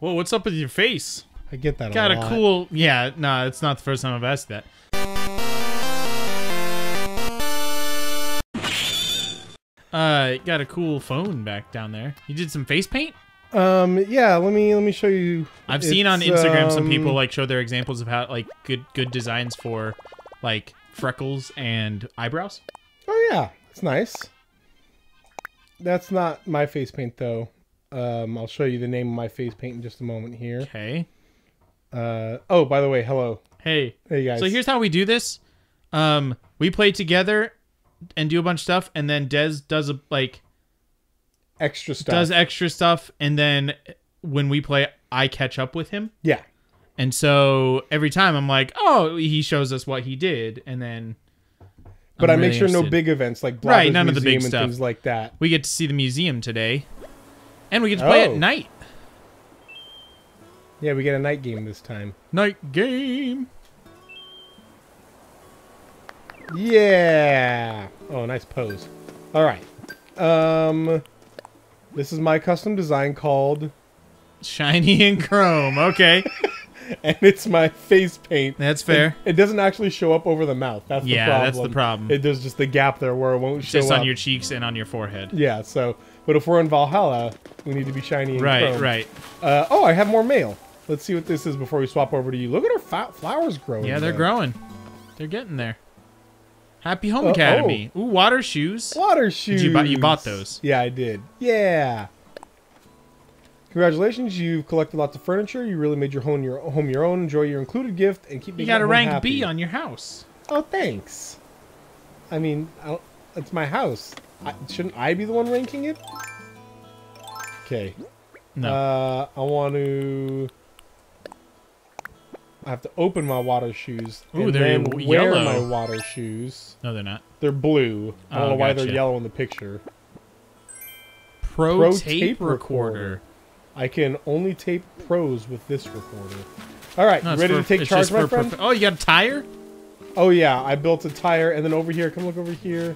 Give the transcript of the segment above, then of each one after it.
Whoa, what's up with your face? I get that Got a a cool. Yeah, nah, it's not the first time I've asked that. Uh, got a cool phone back down there. You did some face paint? Um, yeah. Let me let me show you. I've seen on It's, Instagram some um, people like show their examples of how like good good designs for like freckles and eyebrows. Oh yeah, it's nice. That's not my face paint though. Um, I'll show you the name of my face paint in just a moment here. Okay. Uh, oh, by the way, hello. Hey. Hey guys. So here's how we do this. Um, we play together and do a bunch of stuff, and then Dez does a like extra stuff. does extra stuff, and then when we play, I catch up with him. yeah. And so every time I'm like, oh, he shows us what he did, and then. But I'm I make really sure no big events like Right, none of the big Museum and stuff. things like that. We get to see the museum today, and we get to play Oh. at night. Yeah, we get a night game this time. Night game. Yeah. Oh, nice pose. All right. Um, this is my custom design called, Shiny and chrome. Okay, and it's my face paint. that's fair. It doesn't actually show up over the mouth. That's the Yeah, problem. that's the problem. It, there's just the gap there where it won't show Just up. on your cheeks and on your forehead. Yeah. So, but if we're in Valhalla, we need to be shiny and Right, chrome. right. Uh, oh, I have more mail. Let's see what this is before we swap over to you. Look at our flowers growing. Yeah, they're though. growing. They're getting there. Happy Home Uh, Academy. Ooh, water shoes. Water shoes. you buy- you bought those? Yeah, I did. Yeah. Congratulations, you've collected lots of furniture. You really made your home your home your own. Enjoy your included gift and keep. You got a rank happy. B on your house. Oh, thanks. I mean, I it's my house. I, shouldn't I be the one ranking it? Okay. No. Uh, I want to. I have to open my water shoes Ooh, and they're then wear yellow. my water shoes. no, they're not. They're blue. I don't Oh, know why they're yellow in the picture. Pro, Pro tape, tape recorder. recorder. I can only tape pros with this recorder. All right, No, ready for- to take charge, my friend? oh, you got a tire? oh yeah, I built a tire, and then over here, come look over here.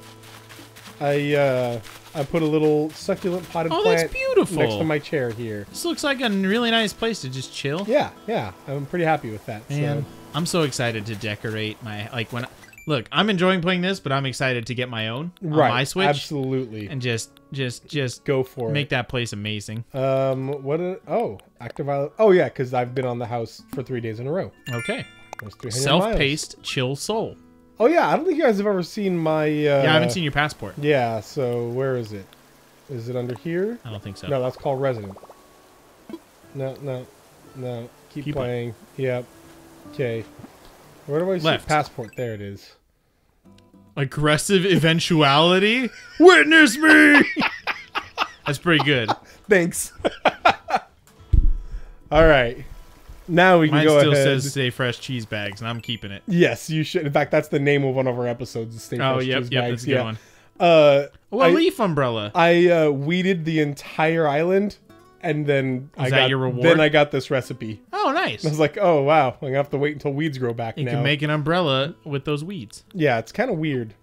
I uh, I put a little succulent potted Oh, plant that's beautiful. next to my chair here. This looks like a really nice place to just chill. Yeah, yeah, I'm pretty happy with that. Man, So. I'm so excited to decorate my like when. I, Look, I'm enjoying playing this, but I'm excited to get my own on Right, my Switch absolutely. and just, just, just Go for make it. that place amazing. Um, what? A, oh, active. island- Oh yeah, because I've been on the house for three days in a row. Okay, That's 300 miles. self-paced, chill soul. Oh yeah, I don't think you guys have ever seen my. Uh, Yeah, I haven't seen your passport. Yeah, so where is it? Is it under here? I don't think so. No, that's called resident. No, no, no. Keep, Keep playing. Yep. Okay. Where do I see Left. passport? There it is. Aggressive eventuality. Witness me. That's pretty good. Thanks. All right. Now we can Mine go still ahead. says "Stay Fresh Cheese Bags," and I'm keeping it. yes, you should. In fact, that's the name of one of our episodes. is Stay Oh, Fresh yep, Cheese yep, Bags. that's a good yeah. one. Uh, Oh, a I- leaf umbrella. I uh, weeded the entire island, and then I that got your reward? then I got this recipe. Oh, nice. I was like, oh wow, I'm gonna have to wait until weeds grow back You now. can make an umbrella with those weeds. Yeah, it's kind of weird.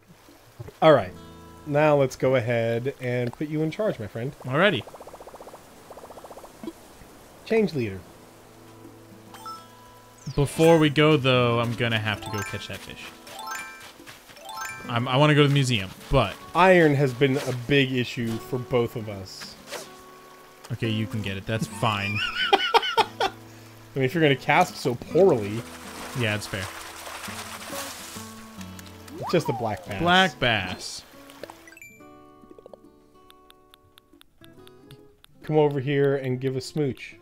All right, now let's go ahead and put you in charge, my friend. Alrighty. Change leader. Before we go, though, I'm gonna have to go catch that fish. I'm, I want to go to the museum, but Iron has been a big issue for both of us. okay, you can get it. That's fine. I mean, if you're gonna cast so poorly, Yeah, it's fair. it's just a black bass. Black bass. Come over here and give a smooch.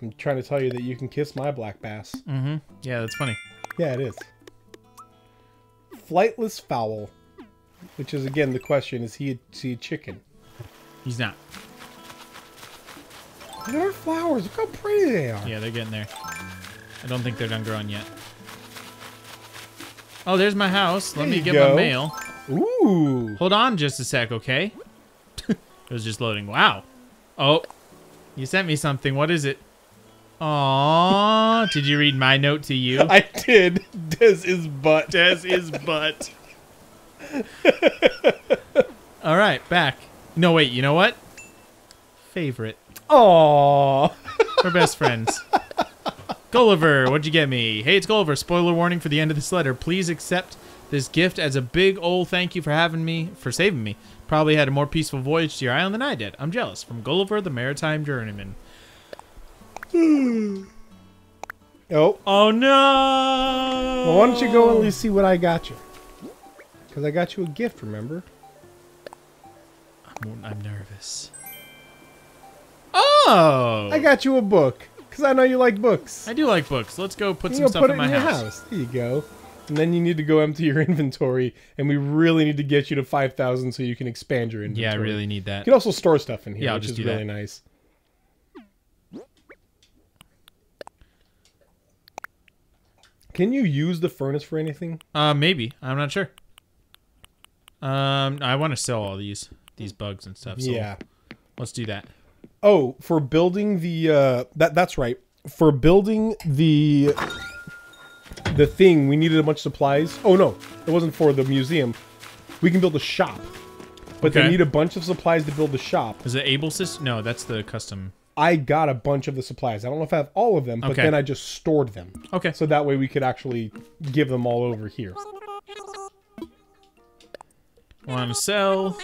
I'm trying to tell you that you can kiss my black bass. Mm-hmm. Yeah, that's funny. Yeah, it is. Flightless fowl, which is again the question: Is he a, is he a chicken? He's not. Look at our flowers. Look how pretty they are. Yeah, they're getting there. I don't think they're done growing yet. Oh, there's my house. Let There me get go. my mail. Ooh. Hold on just a sec, okay? it was just loading. Wow. Oh, you sent me something. What is it? Aww. Did you read my note to you? I did. Dez is butt. Dez is butt. All right, back. No, wait. You know what? Favorite. Aww. We're best friends. Gulliver, what'd you get me? Hey, it's Gulliver. Spoiler warning for the end of this letter. Please accept this gift as a big old thank you for having me, for saving me. Probably had a more peaceful voyage to your island than I did. I'm jealous. From Gulliver, the maritime journeyman. Hmm. Oh, Oh no! well, why don't you go and at least see what I got you? Because I got you a gift, remember? I'm, I'm nervous. Oh! oh! I got you a book. Because I know you like books. I do like books. Let's go put You some stuff put in my in house. house. There you go. And then you need to go empty your inventory, and we really need to get you to 5,000 so you can expand your inventory. Yeah, I really need that. You can also store stuff in here, Yeah, which is really nice. Can you use the furnace for anything? Uh, maybe. I'm not sure. Um, I want to sell all these these bugs and stuff. So yeah. let's do that. Oh, for building the uh that that's right. For building the the thing, we needed a bunch of supplies. Oh no, it wasn't for the museum. We can build a shop. But they need a bunch of supplies to build the shop. Is it Able Sisters? No, that's the custom. I got a bunch of the supplies. I don't know if I have all of them, but Okay. then I just stored them. Okay. So that way we could actually give them all over here. Want to sell?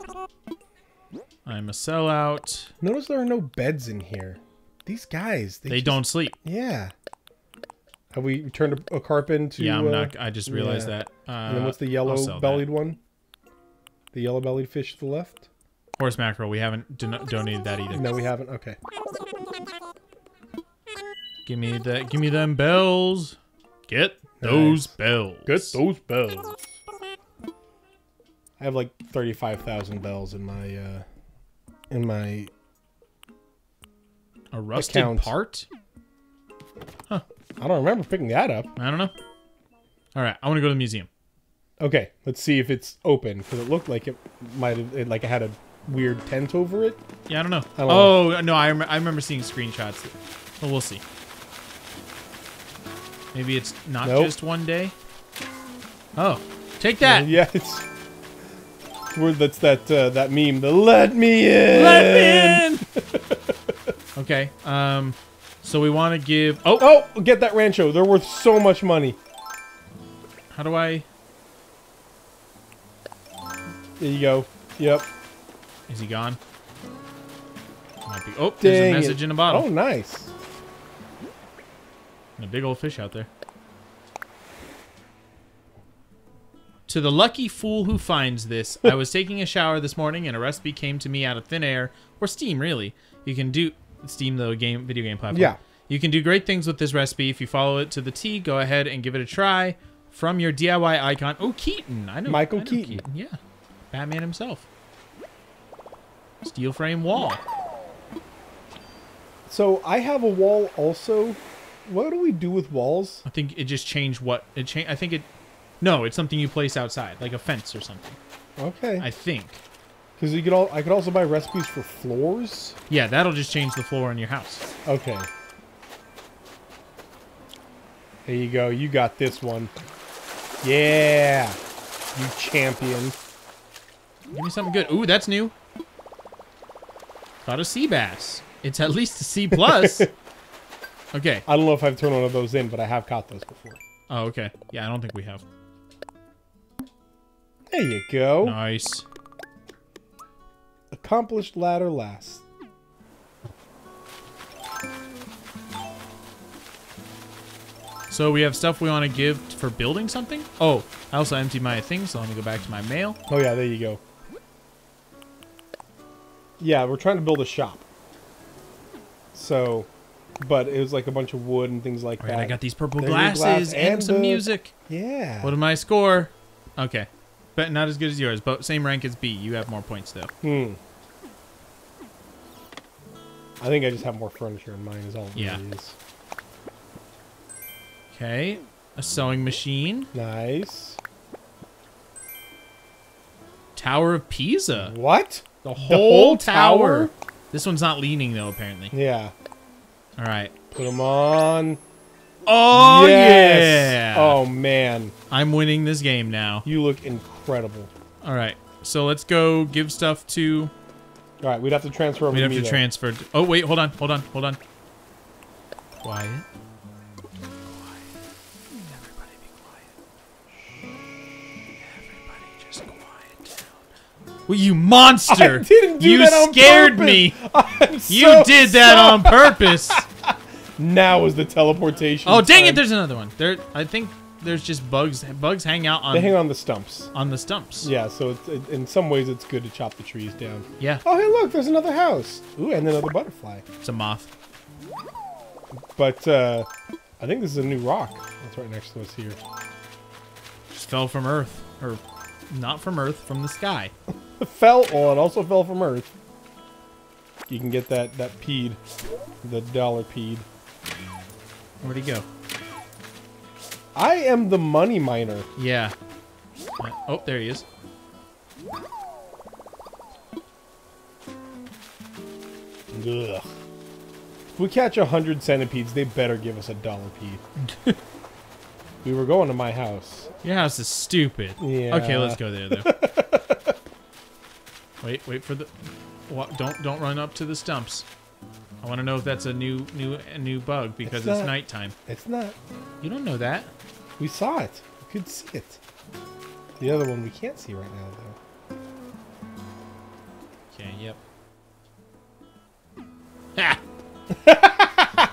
I'm a sellout. Notice there are no beds in here. These guys, they, They just- don't sleep. Yeah. Have we turned a, a carp into? yeah, I'm uh, not. I just realized yeah. that. Uh, And then what's the yellow-bellied one? The yellow bellied fish to the left? Horse mackerel? We haven't don- donated that either. No, we haven't. Okay. Give me that. Give me them bells. Get those Nice. bells. Get those bells. I have like thirty-five thousand bells in my uh in my. A rusted Account. part? Huh. I don't remember picking that up. I don't know. All right, I want to go to the museum. Okay, let's see if it's open because it looked like it might have like it had a weird tent over it. Yeah, I don't know. I don't oh no, I, rem- I remember seeing screenshots. Well, we'll see. Maybe it's not Nope. just one day. Oh, take that. Yeah, it's. Where that's that uh, that meme. The let me in. Let me in. okay. Um. So we want to give. Oh, Oh, get that rancho. They're worth so much money. how do I? There you go. Yep. Is he gone? Might be. Oh, there's a message it. in a bottle. Oh, nice. And a big old fish out there. To the lucky fool who finds this, I was taking a shower this morning and a recipe came to me out of thin air, or Steam, really. You can do Steam, the game, video game platform. Yeah. You can do great things with this recipe if you follow it to the T. Go ahead and give it a try. From your DIY icon, oh Keaton, I know Michael I know Keaton. yeah, Batman himself. Steel frame wall. So I have a wall also. What do we do with walls? I think it just changed what it changed. I think it. No, it's something you place outside, like a fence or something. Okay. I think. Because you could all I could also buy recipes for floors. Yeah, that'll just change the floor in your house. Okay. There you go. You got this one. Yeah. You champion. Give me something good. Ooh, that's new. Caught a sea bass. It's at least a C plus. okay. I don't know if I've turned one of those in, but I have caught those before. Oh, okay. Yeah, I don't think we have. There you go. Nice. Accomplished ladder last. So we have stuff we want to give for building something. Oh, I also emptied my thing, so let me go back to my mail. Oh yeah, there you go. Yeah, we're trying to build a shop. So, but it was like a bunch of wood and things like All that. I got these purple glasses glass and, and some the- music. Yeah. What did my score? Okay. But not as good as yours, but same rank as B. You have more points, though. Hmm. I think I just have more furniture in mine. Is all. Yeah. Okay. A sewing machine. Nice. Tower of Pisa. What? The whole, whole tower. tower? This one's not leaning, though, apparently. Yeah. All right. Put them on. Oh, yes. yeah. Oh man, I'm winning this game now. you look incredible. All right. So let's go give stuff to. All right, we'd have to transfer over We to have to transfer. Oh, wait. Hold on. Hold on. Hold on. Quiet. Well, you monster! I didn't do you that on scared purpose. me. I'm You so did that sorry. on purpose. Now is the teleportation. Oh dang it! There's another one. There, I think there's just bugs. Bugs hang out on They hang on the stumps. on the stumps. Yeah, so it's, it, in some ways it's good to chop the trees down. Yeah, Oh, hey, look, there's another house. Ooh, and another butterfly. it's a moth. But uh, I think this is a new rock. That's right next to us here. Just fell from Earth, or not from Earth, from the sky. Fell. Well, it also fell from Earth. You can get that that peed, the dollar peed. Where'd he go? I am the money miner. Yeah. Uh, oh, there he is. Ugh. If we catch a hundred centipedes, they better give us a dollar peed. we were going to my house. Your house is stupid. Yeah. Okay, let's go there though. wait, wait for the. Wa- don't don't run up to the stumps. I want to know if that's a new new a new bug because It's it's, nighttime. It's not. You don't know that. We saw it. We could see it. The other one we can't see right now, though. Okay. Yep. Ha!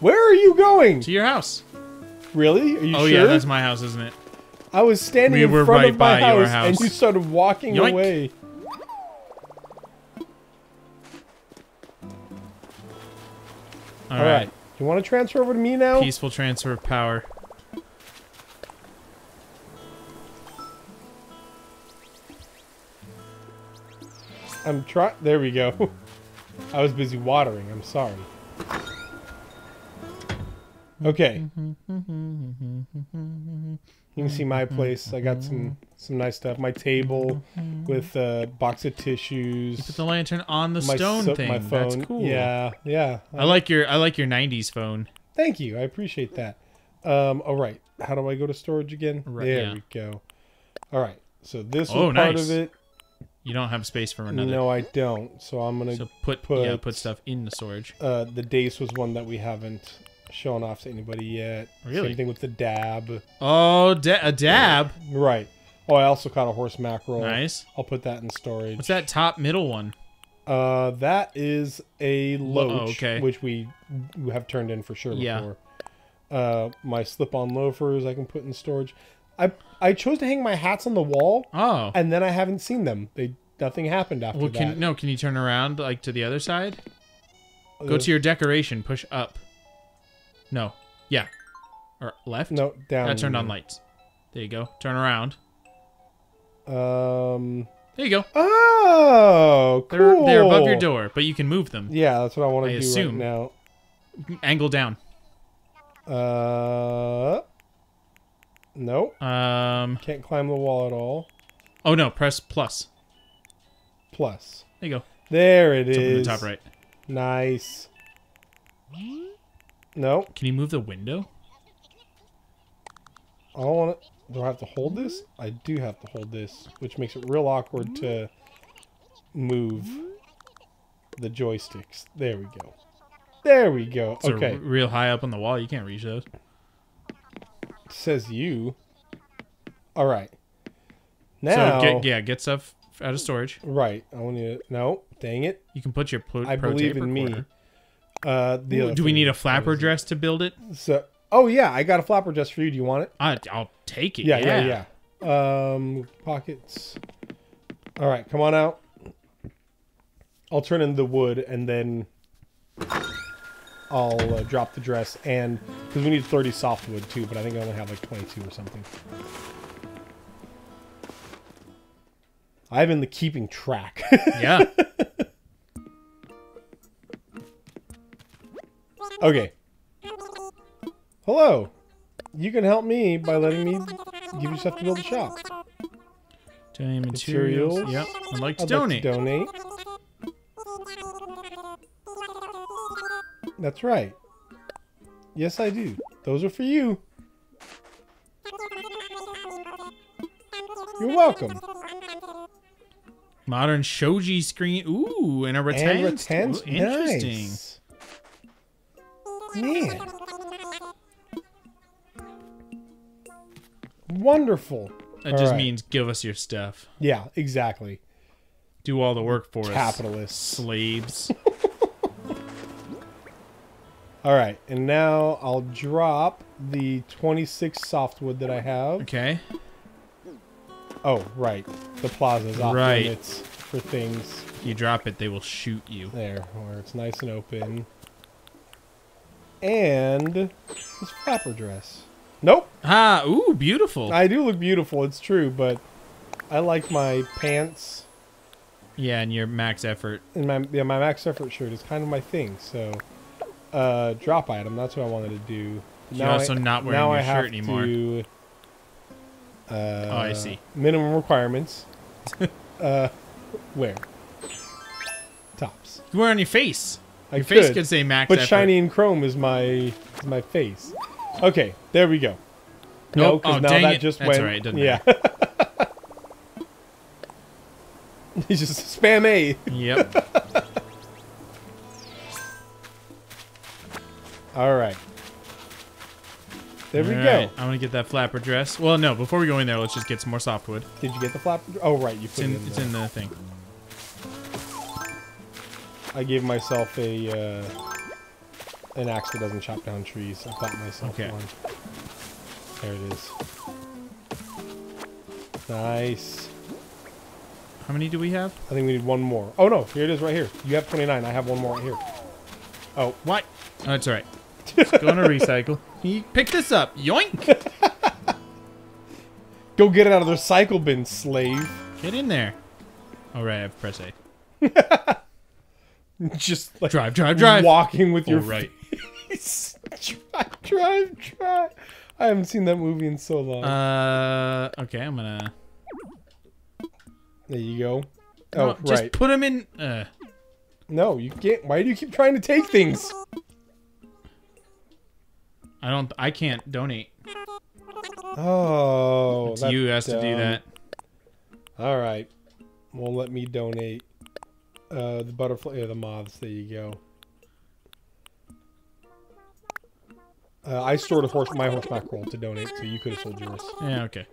Where are you going? To your house. Really? Are you oh sure? yeah, that's my house, isn't it? I was standing We in were front right of my by your house, and house. you started walking Yoink. away. All All right. right. You want to transfer over to me now? Peaceful transfer of power. I'm trying. There we go. I was busy watering. I'm sorry. Okay. You can see my place. I got some some nice stuff. My table with a box of tissues. Put the lantern on the my stone so- thing. My phone. That's cool. Yeah, yeah. I like your I like your '90s phone. Thank you. I appreciate that. Um, all right. How do I go to storage again? Right, there yeah. we go. All right. So this Oh, was part nice. of it. You don't have space for another. No, I don't. So I'm gonna. So put, yeah put- put stuff in the storage. Uh, the dace was one that we haven't shown off to anybody yet. Really? Same thing with the dab. Oh, da- a dab. Right. Oh, I also caught a horse mackerel. Nice. I'll put that in storage. What's that top middle one? Uh, that is a loach, okay. which we have turned in for sure Yeah. Uh, my slip-on loafers I can put in storage. I I chose to hang my hats on the wall, Oh. and then I haven't seen them. They nothing happened after Well, that. no? Can you turn around like to the other side? Go Uh, to your decoration. Push up. No. Yeah. Or left. no down. That turned on lights. There you go. Turn around. Um. There you go. Oh, cool. They're they're above your door, but you can move them. Yeah, that's what I want I to do assume. right Angle down. Uh. Nope. Um. Can't climb the wall at all. Oh no. Press plus. Plus. There you go. There it It's is. the top right. Nice. Nope. Can you move the window? I don't want to. Do I have to hold this? I do have to hold this, which makes it real awkward to move the joysticks. There we go. There we go. Okay. real high up on the wall. You can't reach those. Says you. All right. Now, so get yeah, get stuff out of storage. right. I want you to. No, dang it. You can put your pro, I believe in me. Uh, the Ooh, Do we need a flapper dress to build it? So, oh yeah, I got a flapper dress for you. Do you want it? I, I'll take it. Yeah, Yeah, yeah, yeah. Um, pockets. All right, come on out. I'll turn in the wood and then I'll uh, drop the dress and because we need 30 softwood too, but I think I only have like 22 or something. I've been the keeping track. Yeah. Okay. Hello. You can help me by letting me give you stuff to build a shop. Donate materials. Materials. Yep. I'd like to I'd donate. Like to donate. That's right. Yes, I do. Those are for you. You're welcome. Modern shoji screen. Ooh, and a And rattan. rattan. Ooh, Interesting. Man. Wonderful. That All just right. means give us your stuff. Yeah, exactly. Do all the work for us. Capitalists. Slaves. All right, and now I'll drop the 26 softwood that I have. Okay. Oh, right. The plaza's off Right. limits for things. If You drop it, they will shoot you. There, where it's nice and open. And this flapper dress. Nope, Ah, ooh, beautiful. I do look beautiful, it's true, but I like my pants yeah, and your max effort. and my yeah, my max effort shirt is kind of my thing. So, uh, drop item. That's what I wanted to do. You're also not wearing now your I have shirt anymore. To, uh, Oh, I see. Minimum requirements. uh, where? Tops. You wear on your face. I Your face could, could say max but effort. shiny and chrome is my is my face. Okay, there we go. No, Nope. because Oh, now that it. just That's went. all right, it doesn't yeah. you just spam A. Yep. All right. There we All go. right, I'm gonna get that flapper dress. Well, no, before we go in there, let's just get some more softwood. Did you get the flapper? Oh, right. You It's put in, it in it's there. in the thing. I gave myself a uh, an axe that doesn't chop down trees. I bought myself Okay. one. There it is. Nice. How many do we have? I think we need one more. Oh no, here it is right here. You have 29. I have one more right here. Oh, What? Oh, that's all right. Just go to recycle. You pick this up. Yoink! go get it out of the recycle bin, slave. Get in there. All right, I have press A. Just like Drive, drive, drive. walking with All your right. face. drive, drive, drive. I haven't seen that movie in so long. Uh, okay, I'm gonna. there you go. No, Oh, just right. put them in. Uh, No, you can't. Why do you keep trying to take things? I don't. I can't donate. Oh, It's you has to do that. All right, won't let me donate. Uh, the butterfly, yeah, the moths. There you go. Uh, I stored a horse, my horse mackerel to donate, so you could have sold yours. Yeah. Okay.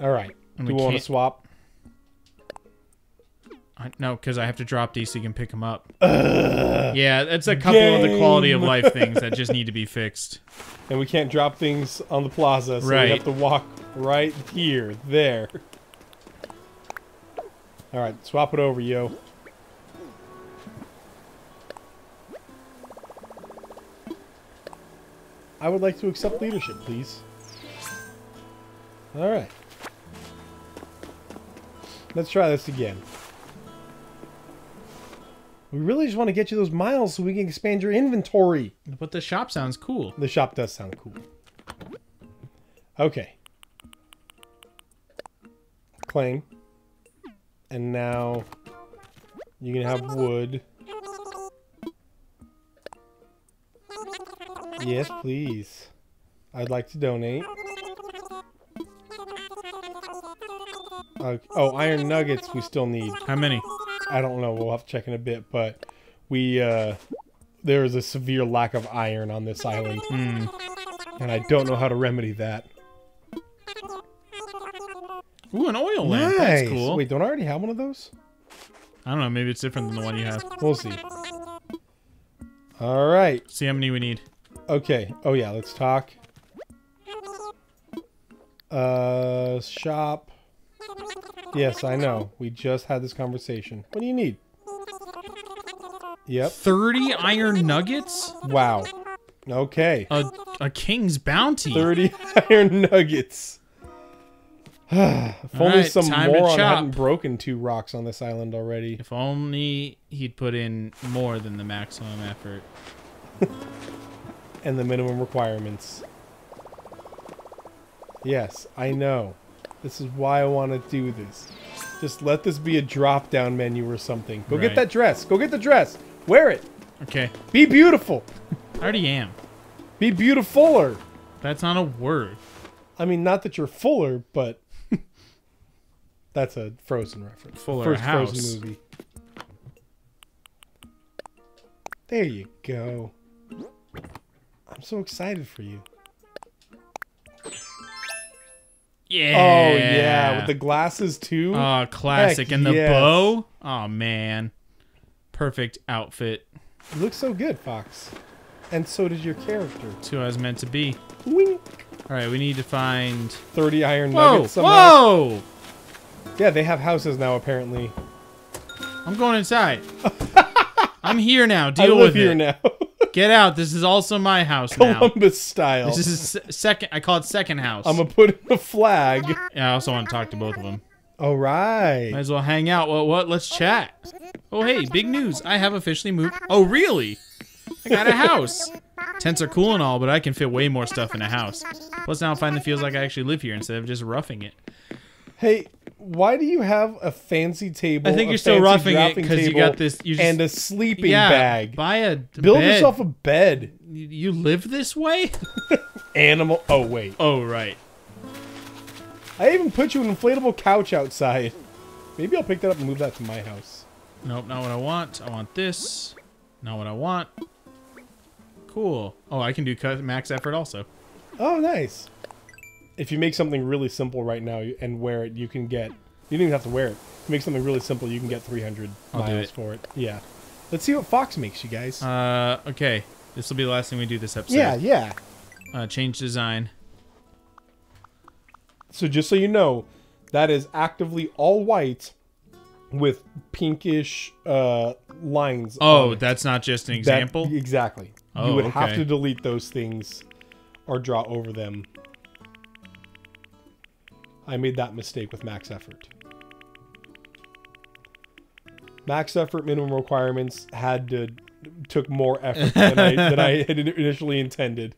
All right. And Do we we want to swap? I, no, because I have to drop these so you can pick them up. yeah, that's a couple of the quality of life things that just need to be fixed. And we can't drop things on the plaza, so we have to walk right here, there. All right, swap it over, yo. I would like to accept leadership, please. All right. Let's try this again. We really just want to get you those miles so we can expand your inventory. But the shop sounds cool. The shop does sound cool. Okay. Claim. And now you can have wood. Yes, please. I'd like to donate. Uh, oh, iron nuggets we still need. How many? I don't know. We'll have to check in a bit, but we uh there is a severe lack of iron on this island, Hmm. and I don't know how to remedy that. Ooh, an oil lamp. That's cool. Wait, don't I already have one of those? I don't know. Maybe it's different than the one you have. We'll see. All right. See how many we need. Okay. Oh yeah, let's talk. Uh, shop. Yes, I know. We just had this conversation. What do you need? Yep. 30 iron nuggets? Wow. Okay. A, a king's bounty. 30 iron nuggets. if only Alright, some moron hadn't broken two rocks on this island already. If only he'd put in more than the maximum effort. And the minimum requirements. Yes, I know. This is why I want to do this. Just let this be a drop down menu or something. Go get that dress. Go get the dress. Wear it. Okay. Be beautiful. I already am. Be beautifuler. That's not a word. I mean, not that you're fuller, but that's a Frozen reference. Fuller First house. Frozen movie. There you go. I'm so excited for you. Yeah. Oh yeah, with the glasses too. Oh, classic. Heck and the yes. bow. Oh man. Perfect outfit. you look so good, Fox. And so does your character. It's who I was meant to be. Wink. All right, we need to find. 30 iron Whoa! nuggets somehow. Whoa! Yeah, they have houses now apparently. I'm going inside. I'm here now. Deal I live with here it. now. Get out. This is also my house now. Columbus style. This is se- second. I call it second house. I'm gonna put in a flag. yeah, I also want to talk to both of them. All right. Might as well hang out. Well, what? Let's chat. Oh, hey, big news. I have officially moved. Oh, really? I got a house. Tents are cool and all, but I can fit way more stuff in a house. Plus, now it finally feels like I actually live here instead of just roughing it. Hey, why do you have a fancy table? I think you're still roughing it because you got this- you just- and a sleeping yeah, bag. buy a Build bed. yourself a bed. You- You live this way? Animal. Oh wait, Oh, right. I even put you an inflatable couch outside. Maybe I'll pick that up and move that to my house. Nope, not what I want. I want this. Not what I want. Cool. Oh, I can do max effort also. Oh, nice. If you make something really simple right now and wear it, you can get. You don't even have to wear it. If you make something really simple, you can get 300 I'll miles it. for it. Yeah. Let's see what Fox makes, you guys. Uh, okay. This will be the last thing we do this episode. yeah, yeah. Uh, change design. So just so you know, that is actively all white with pinkish uh, lines. Oh, that's not just an That- example? exactly. Oh, you would have to delete those things or draw over them. I made that mistake with max effort. Max effort minimum requirements had to took more effort than I, than I had initially intended.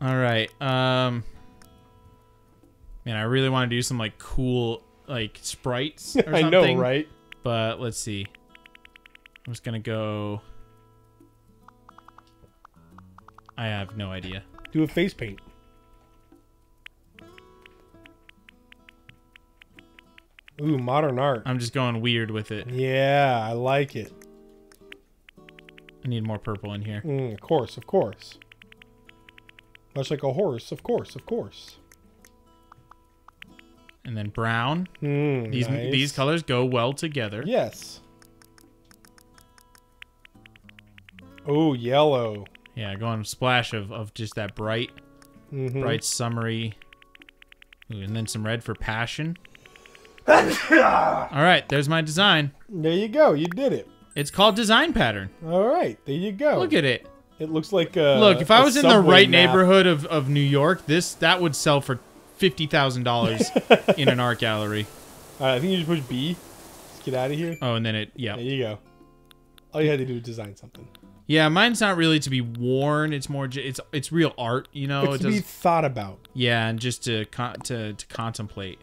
All right. Um, man, I really want to do some like cool like sprites or I something. know, right? But let's see. I'm just gonna go. I have no idea. Do a face paint. Ooh, modern art. I'm just going weird with it. Yeah, I like it. I need more purple in here. Mm, of course, of course. Much like a horse, of course, of course. And then brown. Mm, These nice. these colors go well together. Yes. Oh, yellow. Yeah, going a splash of, of just that bright, Mhm. bright summery. Ooh, and then some red for passion. All right, there's my design. There you go. You did it. It's called design pattern. All right. There you go. Look at it. it. looks like a. Look, if I a was in the right map. neighborhood of, of New York, this that would sell for fifty thousand dollars in an art gallery. All right, I think you just push B. Let's get out of here. Oh, and then it, yeah, There you go. All you had to do was design something. yeah. Mine's not really to be worn. It's more, it's it's real art, you know. it's it to be thought about. yeah, and just to con- to to contemplate.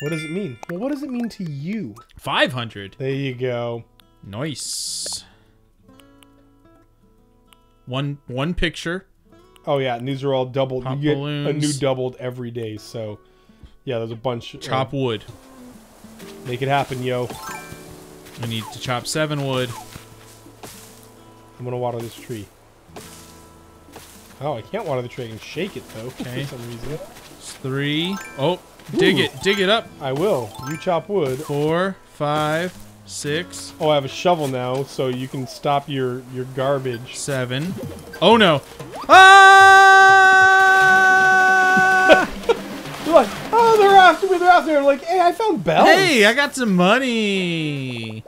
What does it mean? Well, what does it mean to you? Five hundred, There you go. nice. One one picture. Oh yeah, and these are all doubled. Pop you get a new doubled every day. So, yeah, there's a bunch. of- Chop wood. make it happen, yo. I need to chop seven wood. I'm gonna water this tree. Oh, I can't water the tree. I can shake it though. Okay. For some reason, It's three. Oh, dig Ooh. it, dig it up. I will. You chop wood. Four, five, six, Oh, I have a shovel now, so you can stop your your garbage. seven. Oh no! Ah! You're like, oh, they're after me. They're after me. I'm like, hey, I found bells. hey, I got some money.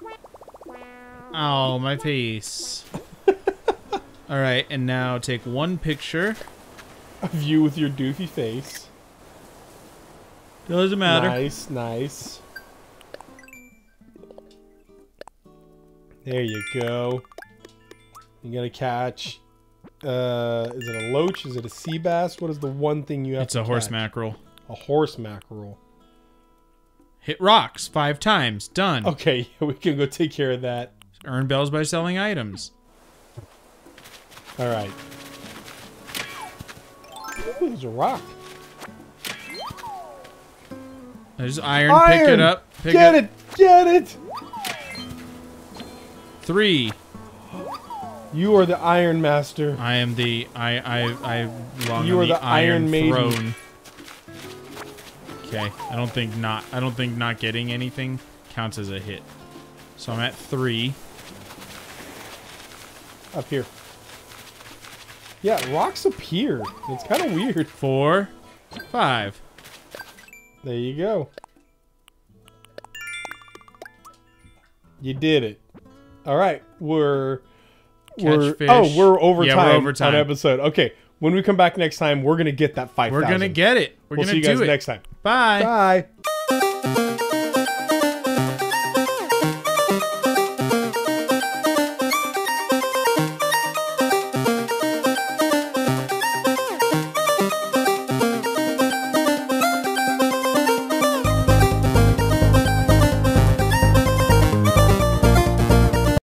Oh, my face. All right, and now take one picture. of you with your doofy face. Doesn't matter. Nice, nice. There you go. You gotta catch. Uh, is it a loach? Is it a sea bass? What is the one thing you have It's a horse mackerel. A horse mackerel. Hit rocks five times. Done. Okay, we can go take care of that. Earn bells by selling items. All right. Ooh, there's a rock. There's iron. Pick it up. Pick Get it! Get it! Three. You are the Iron Master. I am the I I I belong You are the, the Iron Iron, Maiden. Throne. Okay, I don't think not. I don't think not getting anything counts as a hit. So I'm at three. Up here. Yeah, rocks appear. It's kind of weird. Four, five. There you go. You did it. All right, we're we're oh, fish. oh we're overtime, Yeah, we're overtime. on episode. Okay, when we come back next time, we're gonna get that five. We're gonna get it. We're We'll gonna see you guys it. next time. Bye. Bye.